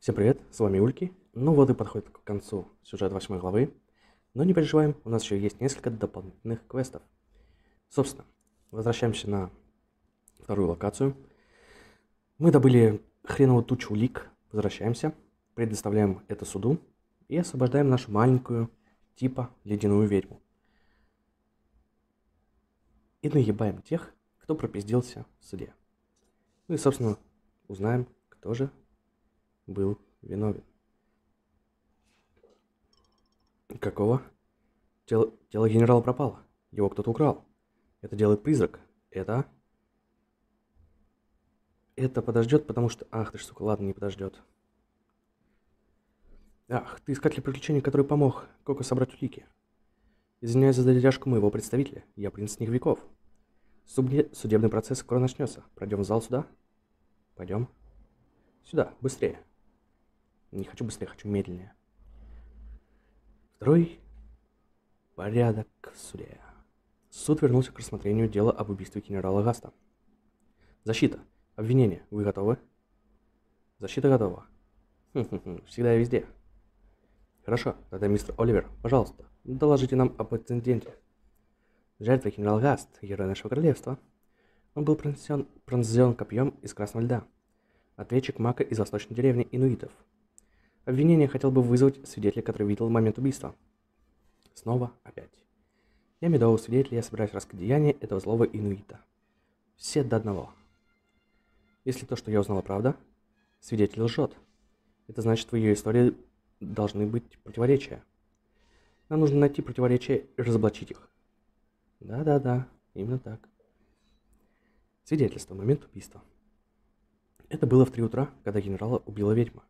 Всем привет, с вами Ульки. Ну вот и подходит к концу сюжет восьмой главы. Но не переживаем, у нас еще есть несколько дополнительных квестов. Собственно, возвращаемся на вторую локацию. Мы добыли хреновую тучу улик, возвращаемся, предоставляем это суду и освобождаем нашу маленькую, типа, ледяную ведьму. И наебаем тех, кто пропиздился в суде. Ну и, собственно, узнаем, кто же был виновен. Какого? Тело, тело генерала пропало. Его кто-то украл. Это делает призрак. Это... Это подождет, потому что... Ах ты ж, сука, ладно, не подождет. Ах, ты искатель приключений, который помог Коко собрать улики. Извиняюсь за задержку моего представителя. Я принц Снеговиков. Субне... Судебный процесс скоро начнется. Пройдем в зал сюда? Пойдем. Сюда, быстрее. Не хочу быстрее, хочу медленнее. Второй порядок суде. Суд вернулся к рассмотрению дела об убийстве генерала Гаста. Защита. Обвинение. Вы готовы? Защита готова. Всегда и везде. Хорошо, тогда мистер Оливер, пожалуйста, доложите нам об инциденте. Жертва генерал Гаст, герой нашего королевства. Он был пронзен, пронзен копьем из красного льда. Ответчик Мака из восточной деревни инуитов – Обвинение хотел бы вызвать свидетеля, который видел момент убийства. Снова опять. Я медовый свидетель, я собираюсь раскрыть деяние этого злого инуита. Все до одного. Если то, что я узнала, правда, свидетель лжет. Это значит, в ее истории должны быть противоречия. Нам нужно найти противоречия и разоблачить их. Да-да-да, именно так. Свидетельство. Момент убийства. Это было в три утра, когда генерала убила ведьма.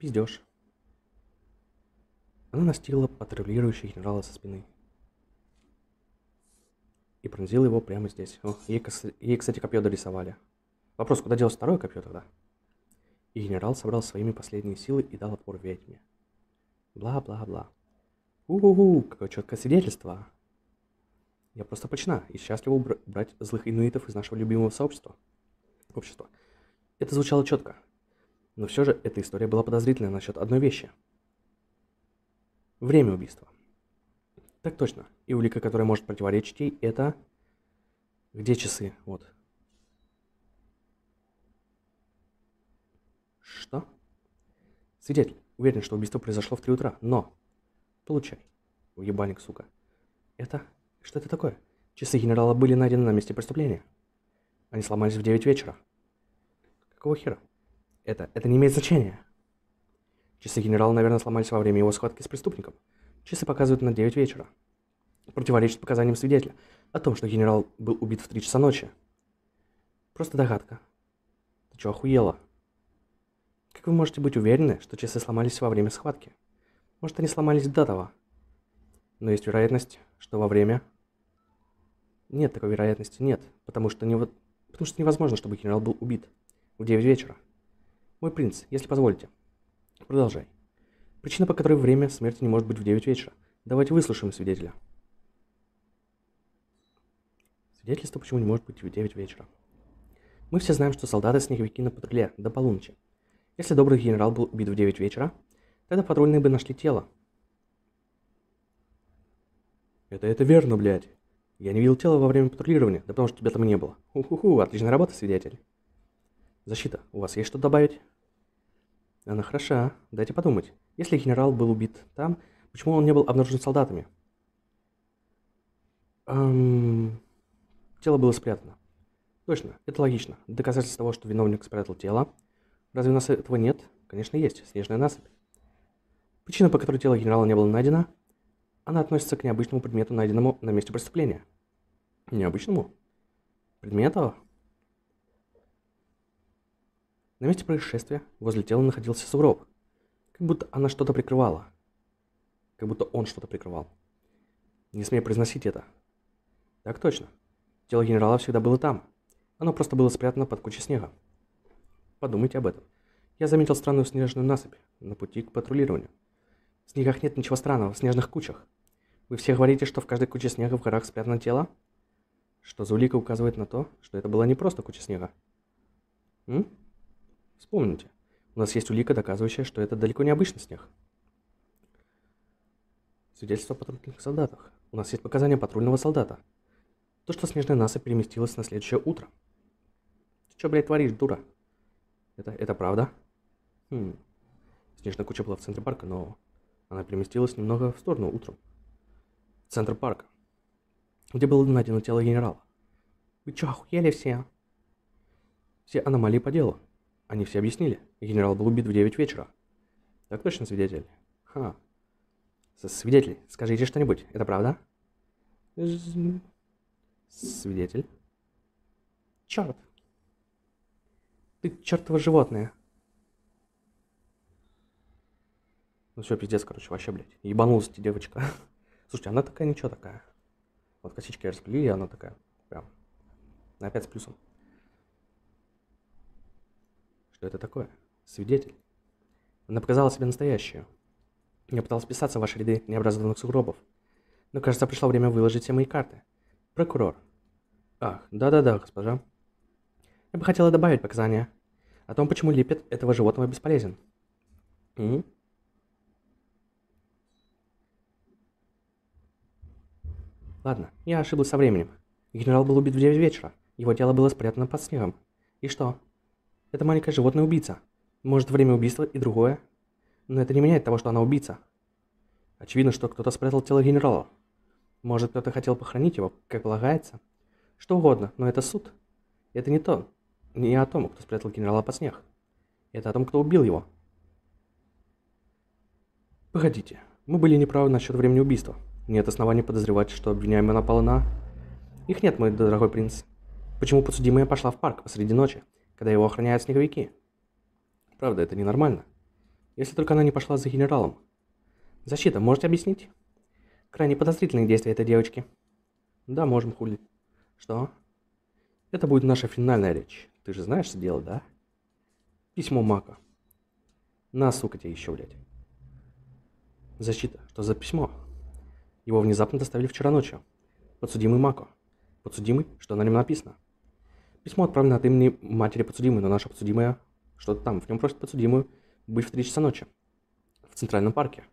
Пиздеж. Она настигла патрулирующего генерала со спины. И пронзила его прямо здесь. О, ей, ей, кстати, копье дорисовали. Вопрос, куда делось второе копье тогда? И генерал собрал своими последние силы и дал отпор ведьме. Бла-бла-бла. У-у-у, какое четкое свидетельство. Я просто почна и счастлива убрать злых инуитов из нашего любимого сообщества. Общества. Это звучало четко. Но все же эта история была подозрительная насчет одной вещи. Время убийства. Так точно. И улика, которая может противоречить ей, это... Где часы? Вот. Что? Свидетель. Уверен, что убийство произошло в 3 утра, но... Получай. Уебальник, сука. Это... Что это такое? Часы генерала были найдены на месте преступления. Они сломались в 9 вечера. Какого хера? Это, это не имеет значения. Часы генерала, наверное, сломались во время его схватки с преступником. Часы показывают на 9 вечера. Противоречит показаниям свидетеля о том, что генерал был убит в 3 часа ночи. Просто догадка. Ты чё, охуела? Как вы можете быть уверены, что часы сломались во время схватки? Может, они сломались до того? Но есть вероятность, что во время... Нет такой вероятности, нет. Потому что, не... потому что невозможно, чтобы генерал был убит в 9 вечера. Мой принц, если позволите. Продолжай. Причина, по которой время смерти не может быть в 9 вечера. Давайте выслушаем свидетеля. Свидетельство почему не может быть в 9 вечера. Мы все знаем, что солдаты снеговики на патруле до полуночи. Если добрый генерал был убит в 9 вечера, тогда патрульные бы нашли тело. Это это верно, блядь. Я не видел тело во время патрулирования, да потому что тебя там не было. Уху-ху, отличная работа, свидетель. Защита, у вас есть что добавить? Она хороша. Дайте подумать. Если генерал был убит там, почему он не был обнаружен солдатами? Эм... Тело было спрятано. Точно, это логично. Доказательство того, что виновник спрятал тело. Разве у нас этого нет? Конечно, есть. Снежная насыпь. Причина, по которой тело генерала не было найдено, она относится к необычному предмету, найденному на месте преступления. Необычному? Предмету? На месте происшествия возле тела находился сугроб. Как будто она что-то прикрывала. Как будто он что-то прикрывал. Не смей произносить это. Так точно. Тело генерала всегда было там. Оно просто было спрятано под кучей снега. Подумайте об этом. Я заметил странную снежную насыпь на пути к патрулированию. В снегах нет ничего странного, в снежных кучах. Вы все говорите, что в каждой куче снега в горах спрятано тело? Что за улика указывает на то, что это была не просто куча снега? М? Вспомните, у нас есть улика, доказывающая, что это далеко не обычный снег. Свидетельство о патрульных солдатах. У нас есть показания патрульного солдата. То, что снежная насыпь переместилась на следующее утро. Ты что, блядь, творишь, дура? Это, это правда? Хм. Снежная куча была в центре парка, но она переместилась немного в сторону утром. Центр парка, где было найдено тело генерала. Вы чё, охуели все? Все аномалии по делу. Они все объяснили. Генерал был убит в 9 вечера. Так точно, свидетель? Ха. Свидетель, скажите что-нибудь. Это правда? Свидетель. Черт. Ты чертово животное. Ну все, пиздец, короче, вообще, блядь. Ебанулась ты, девочка. Слушайте, она такая ничего такая. Вот косички я распилили, и она такая. Прям. 5 с плюсом. Что это такое? Свидетель. Она показала себе настоящую. Я пытался писаться в ваши ряды необразованных сугробов. Но, кажется, пришло время выложить все мои карты. Прокурор. Ах, да-да-да, госпожа. Я бы хотела добавить показания о том, почему липет этого животного бесполезен. М? Ладно, я ошиблась со временем. Генерал был убит в 9 вечера. Его тело было спрятано под снегом. И что? Это маленькое животное убийца. Может, время убийства и другое. Но это не меняет того, что она убийца. Очевидно, что кто-то спрятал тело генерала. Может, кто-то хотел похоронить его, как полагается. Что угодно, но это суд. Это не то. Не о том, кто спрятал генерала под снег. Это о том, кто убил его. Погодите, мы были неправы насчет времени убийства. Нет оснований подозревать, что обвиняемая напала на... Их нет, мой дорогой принц. Почему подсудимая пошла в парк посреди ночи, когда его охраняют снеговики? Правда, это ненормально. Если только она не пошла за генералом. Защита, можете объяснить? Крайне подозрительные действия этой девочки. Да, можем, хули. Что? Это будет наша финальная речь. Ты же знаешь, что делать, да? Письмо Мака. На, сука, тебе еще, блядь. Защита, что за письмо? Его внезапно доставили вчера ночью. Подсудимый Мако. Подсудимый? Что на нем написано? Письмо отправлено от имени матери подсудимой, но наша подсудимая... Что-то там, в нем просит подсудимую быть в 3 часа ночи. В Центральном парке.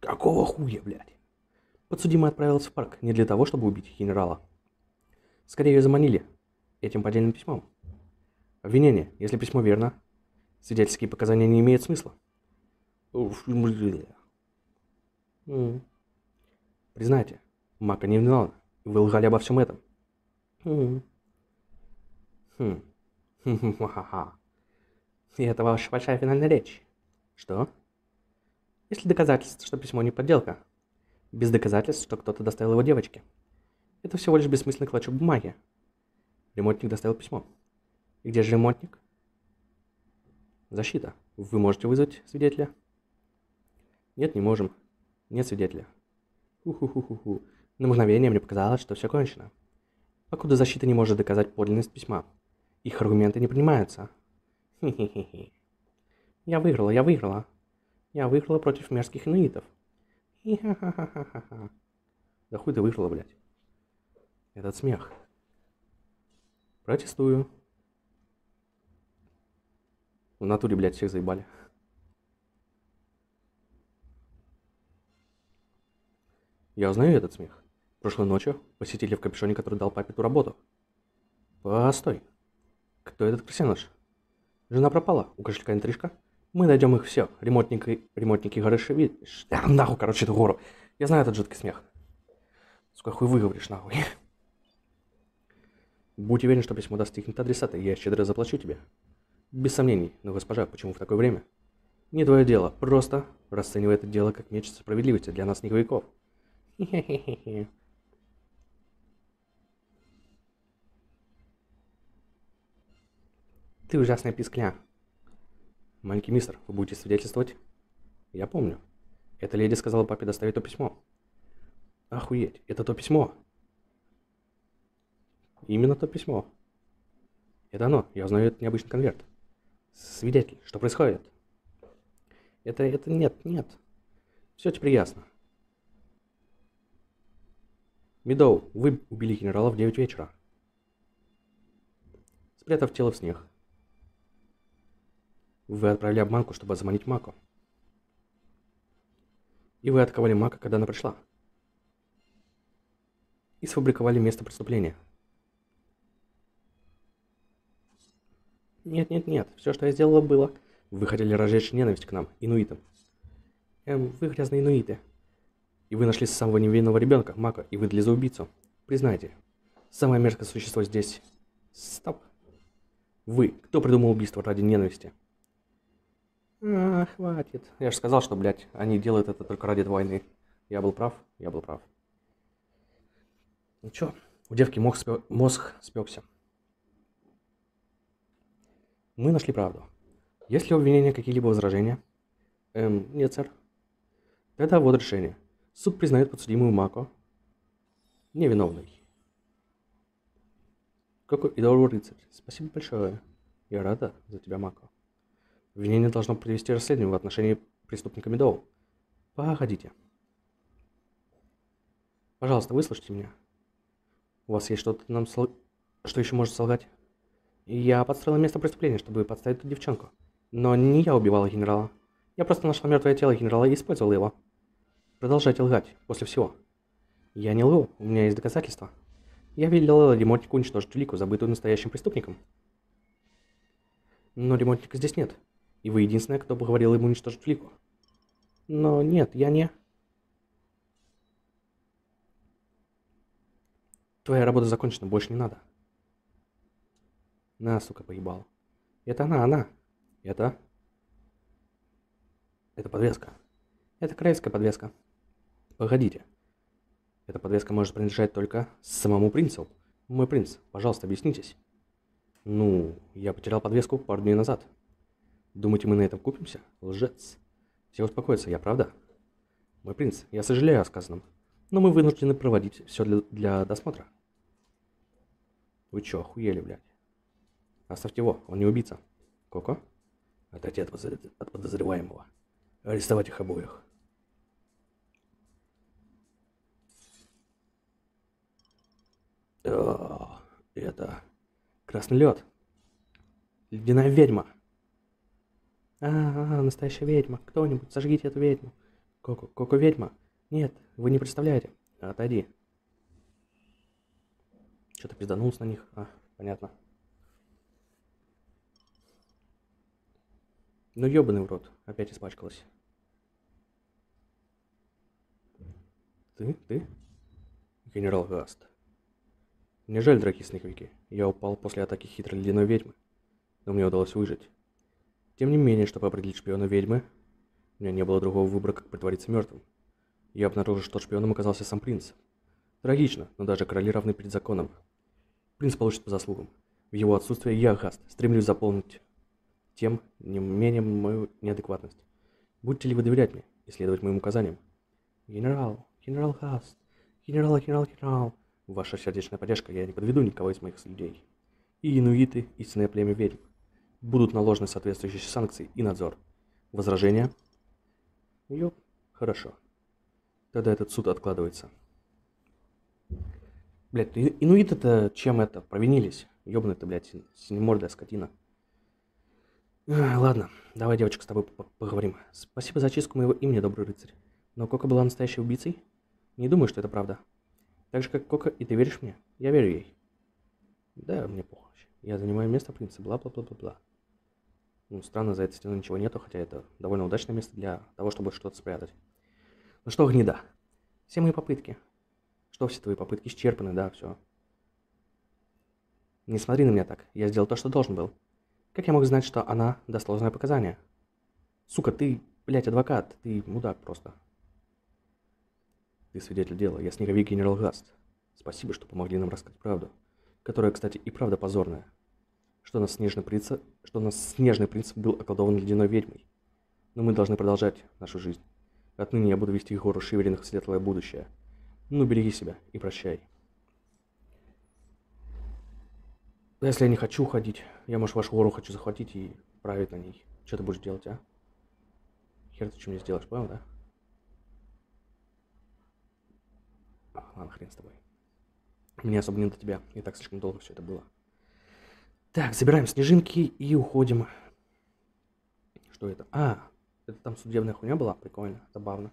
Какого хуя, блядь? Подсудимая отправилась в парк не для того, чтобы убить генерала. Скорее ее заманили этим поддельным письмом. Обвинение, если письмо верно, свидетельские показания не имеют смысла. Признайте, Мака не виновна. Вы лгали обо всем этом. Хм. Хм. Ха-ха-ха. И это ваша большая финальная речь. Что? Есть ли доказательства, что письмо не подделка? Без доказательств, что кто-то доставил его девочке. Это всего лишь бессмысленный клочок бумаги. Ремонтник доставил письмо. И где же ремонтник? Защита. Вы можете вызвать свидетеля? Нет, не можем. Нет свидетеля. Ху-ху-ху-ху-ху. На мгновение мне показалось, что все кончено. Покуда защита не может доказать подлинность письма. Их аргументы не принимаются. Хе-хе-хе. Я выиграла, я выиграла. Я выиграла против мерзких инуитов. Хи-ха-ха-ха-ха-ха. Да хуй ты выиграла, блядь. Этот смех. Протестую. В натуре, блядь, всех заебали. Я узнаю этот смех. Прошлой ночью посетили в капюшоне, который дал папе ту работу. Постой. Кто этот крысеныш? Жена пропала, у кошелька интрижка. Мы найдем их все. Ремонтники, ремонтники горы Шеви... Да, нахуй, короче, эту гору. Я знаю этот жуткий смех. Сука, хуй выговоришь, нахуй. Будь уверен, что письмо достигнет адресата, и я щедро заплачу тебе. Без сомнений, но госпожа, почему в такое время? Не твое дело, просто расценивай это дело как меч справедливости для нас, снеговиков. Хе-хе-хе-хе. Ты ужасная пискля. Маленький мистер, вы будете свидетельствовать? Я помню. Эта леди сказала папе доставить то письмо. Охуеть, это то письмо. Именно то письмо. Это оно, я узнаю этот необычный конверт. Свидетель, что происходит? Это, это, нет, нет. Все теперь ясно. Медоу, вы убили генерала в 9 вечера. Спрятав тело в снег, Вы отправили обманку, чтобы заманить Маку. И вы отковали Мака, когда она пришла. И сфабриковали место преступления. Нет, нет, нет. Все, что я сделала, было. Вы хотели разжечь ненависть к нам, инуитам. Эм, вы грязные инуиты. И вы нашли самого невинного ребенка, Мака, и выдали за убийцу. Признайте, самое мерзкое существо здесь... Стоп. Вы. Кто придумал убийство ради ненависти? А, хватит. Я же сказал, что, блядь, они делают это только ради войны. Я был прав, я был прав. Ну чё, у девки мозг, спё... мозг спекся. Мы нашли правду. Есть ли обвинения какие-либо возражения? Эм, нет, сэр. Тогда вот решение. Суд признает подсудимую Мако невиновной. Какой идол рыцарь. Спасибо большое. Я рада за тебя, Мако. Обвинение должно провести расследование в отношении преступника Медоу. Погодите. Пожалуйста, выслушайте меня. У вас есть что-то нам сол... что еще может солгать? Я подстроила место преступления, чтобы подставить эту девчонку. Но не я убивала генерала. Я просто нашла мертвое тело генерала и использовала его. Продолжайте лгать после всего. Я не лгу, у меня есть доказательства. Я велела ремонтнику уничтожить улику, забытую настоящим преступником. Но ремонтника здесь нет. И вы единственная, кто поговорил ему уничтожить улику. Но нет, я не... Твоя работа закончена, больше не надо. На, сука, поебал. Это она, она. Это... Это подвеска. Это корейская подвеска. Погодите. Эта подвеска может принадлежать только самому принцу. Мой принц, пожалуйста, объяснитесь. Ну, я потерял подвеску пару дней назад. Думаете, мы на этом купимся? Лжец. Все успокоятся, я правда? Мой принц, я сожалею о сказанном, но мы вынуждены проводить все для, для досмотра. Вы чё, охуели, блядь? Оставьте его, он не убийца. Коко? Отойти от, от подозреваемого. Арестовать их обоих. О, это красный лед. Ледяная ведьма. А, -а, настоящая ведьма. Кто-нибудь, сожгите эту ведьму. Коко, Коко ведьма. Нет, вы не представляете. Отойди. Что-то пизданулся на них. А, понятно. Ну ёбаный в рот. Опять испачкалась. Ты? Ты? Генерал Гаст. Мне жаль, дорогие снеговики. Я упал после атаки хитрой ледяной ведьмы. Но мне удалось выжить. Тем не менее, чтобы определить шпиона ведьмы, у меня не было другого выбора, как притвориться мертвым. Я обнаружил, что шпионом оказался сам принц. Трагично, но даже короли равны перед законом. Принц получит по заслугам. В его отсутствие я, Гаст, стремлюсь заполнить тем не менее мою неадекватность. Будете ли вы доверять мне и следовать моим указаниям? Генерал, генерал Гаст, генерал, генерал, генерал. Ваша сердечная поддержка, я не подведу никого из моих людей. И инуиты, истинное племя ведьм. Будут наложены соответствующие санкции и надзор. Возражения? Ёп, хорошо. Тогда этот суд откладывается. Блядь, инуиты-то чем это? Провинились. Ёбаный-то, блядь, синемордая скотина. Ладно, давай, девочка, с тобой поговорим. Спасибо за чистку моего имени, добрый рыцарь. Но Кока была настоящей убийцей? Не думаю, что это правда. Так же, как Кока, и ты веришь мне? Я верю ей. Да, мне похуй. Я занимаю место принца, бла-бла-бла-бла-бла. Ну, странно, за этой стеной ничего нету, хотя это довольно удачное место для того, чтобы что-то спрятать. Ну что, гнида, все мои попытки. Что все твои попытки исчерпаны, да, все. Не смотри на меня так, я сделал то, что должен был. Как я мог знать, что она даст ложное показание? Сука, ты, блядь, адвокат, ты мудак просто. Ты свидетель дела. Я снеговик генерал Гаст. Спасибо, что помогли нам рассказать правду. Которая, кстати, и правда позорная. Что нас снежный принц, что нас снежный принц был околдован ледяной ведьмой. Но мы должны продолжать нашу жизнь. Отныне я буду вести гору Шивериных в светлое будущее. Ну, береги себя и прощай. Да если я не хочу уходить, я, может, вашу гору хочу захватить и править на ней. Что ты будешь делать, а? Хер ты что мне сделаешь, понял, да? Ладно, хрен с тобой. Мне особо не до тебя. И так слишком долго все это было. Так, забираем снежинки и уходим. Что это? А, это там судебная хуйня была? Прикольно, забавно.